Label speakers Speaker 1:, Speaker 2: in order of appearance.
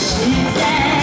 Speaker 1: 实在。